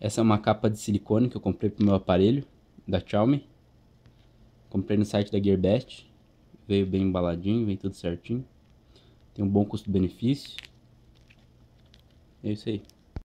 Essa é uma capa de silicone que eu comprei pro meu aparelho, da Xiaomi. Comprei no site da Gearbest. Veio bem embaladinho, vem tudo certinho. Tem um bom custo-benefício. É isso aí.